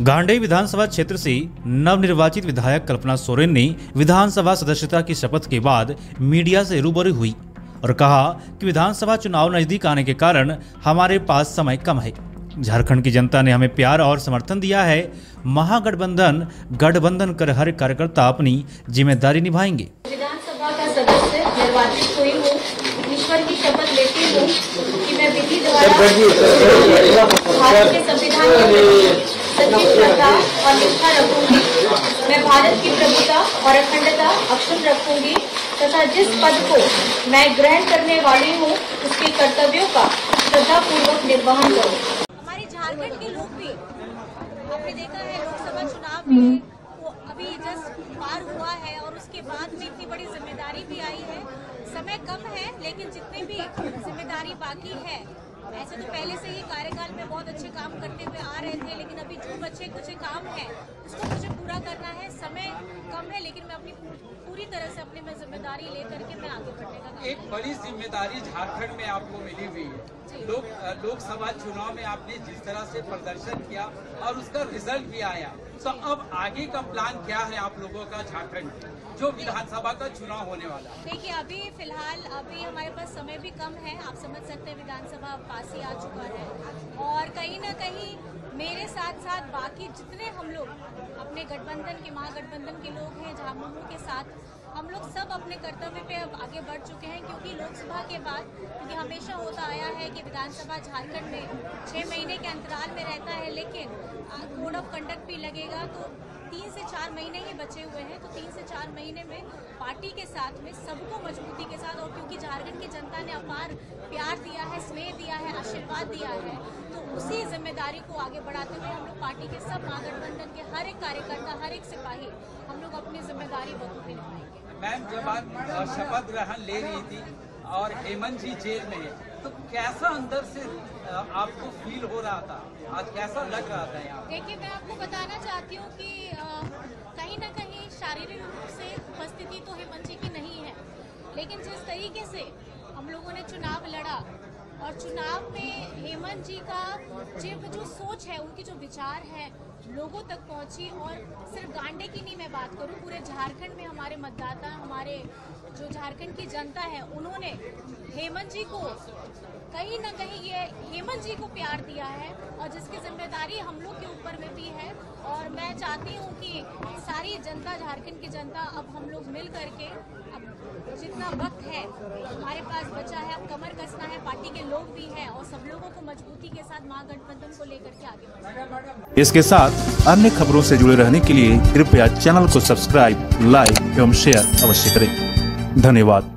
गांडे विधानसभा क्षेत्र से नवनिर्वाचित विधायक कल्पना सोरेन ने विधानसभा सदस्यता की शपथ के बाद मीडिया से रूबरू हुई और कहा कि विधानसभा चुनाव नज़दीक आने के कारण हमारे पास समय कम है। झारखंड की जनता ने हमें प्यार और समर्थन दिया है। महागठबंधन गठबंधन कर हर कार्यकर्ता अपनी ज़िम्मेदारी निभाएँगे। विधानसभा का सदस्य निर्वाचित हुई हूँ ईश्वर की शपथ लेती हूँ कि मैं विधि द्वारा भारत के संविधान श्रद्धा और निष्ठा रखूँगी। मैं भारत की प्रभुता और अखंडता अक्षुण रखूँगी तथा जिस पद को मैं ग्रहण करने वाली हूँ उसके कर्तव्यों का श्रद्धा पूर्वक निर्वहन करूँ। हमारे झारखंड के लोग भी आपने देखा है लोकसभा चुनाव में वो अभी जस्ट पार हुआ है और उसके बाद में इतनी बड़ी ज़िम्मेदारी भी आई है। समय कम है लेकिन जितनी भी ज़िम्मेदारी बाकी है ऐसे तो पहले से ही कार्यकाल में बहुत अच्छे काम करते हुए आ रहे थे लेकिन अभी जो बच्चे कुछ काम है उसको मुझे पूरा करना है। समय कम है लेकिन मैं अपनी पूरी- तरह से अपनी मैं ज़िम्मेदारी लेकर के मैं आगे बढ़ने का एक बड़ी ज़िम्मेदारी झारखंड में आपको मिली हुई है। लोक लोकसभा चुनाव में आपने जिस तरह से प्रदर्शन किया और उसका रिज़ल्ट भी आया। तो अब आगे का प्लान क्या है आप लोगों का झारखंड जो विधानसभा का चुनाव होने वाला है? देखिए अभी फ़िलहाल अभी हमारे पास समय भी कम है। आप समझ सकते हैं विधानसभा पास ही आ चुका है। और कहीं ना कहीं मेरे साथ साथ बाकी जितने हम लोग, अपने गठबंधन के, महागठबंधन के लोग हैं, झामुमो के साथ, हम लोग सब अपने कर्तव्य पे अब आगे बढ़ चुके हैं क्योंकि लोकसभा के बाद, क्योंकि हमेशा होता आया है कि विधानसभा झारखंड में छः महीने के अंतराल में रहता है, लेकिन कोड ऑफ़ कंडक्ट भी लगेगा तो तीन से चार महीने ही बचे हुए हैं तो तीन से चार महीने में पार्टी के साथ में सबको मजबूती के साथ, और क्योंकि झारखंड की जनता ने अपार प्यार दिया है, स्नेह दिया है, आशीर्वाद दिया है ज़िम्मेदारी को आगे बढ़ाते हुए हम लोग पार्टी के सब महागठबंधन के हर एक कार्यकर्ता हर एक सिपाही हम लोग अपनी ज़िम्मेदारी बखूबी निभाएँगे। मैम जब आप शपथ ग्रहण ले रही थी और हेमंत जी जेल में है तो कैसा अंदर से आपको फील हो रहा था? आज कैसा लग रहा था यहाँ? देखिए मैं आपको बताना चाहती हूँ कि कहीं ना कहीं शारीरिक रूप से उपस्थिति तो हेमंत जी की नहीं है लेकिन जिस तरीके से हम लोगों ने चुनाव लड़ा और चुनाव में हेमंत जी का जो सोच है, उनके जो विचार है, लोगों तक पहुँची और सिर्फ़ गांडे की नहीं मैं बात करूँ, पूरे झारखंड में हमारे मतदाता, हमारे जो झारखंड की जनता है, उन्होंने हेमंत जी को कहीं ना कहीं ये हेमंत जी को प्यार दिया है और जिसकी ज़िम्मेदारी हम लोग के ऊपर में भी है। और मैं चाहती हूँ कि सारी जनता, झारखंड की जनता अब हम लोग मिल करके अब जितना वक्त है, हमारे पास बचा है, अब कमर कसना है, पार्टी के लोग भी हैं और सब लोगों को मजबूती के साथ महागठबंधन को लेकर के आगे इसके साथ अन्य खबरों से जुड़े रहने के लिए कृपया चैनल को सब्सक्राइब, लाइक एवं शेयर अवश्य करें। धन्यवाद।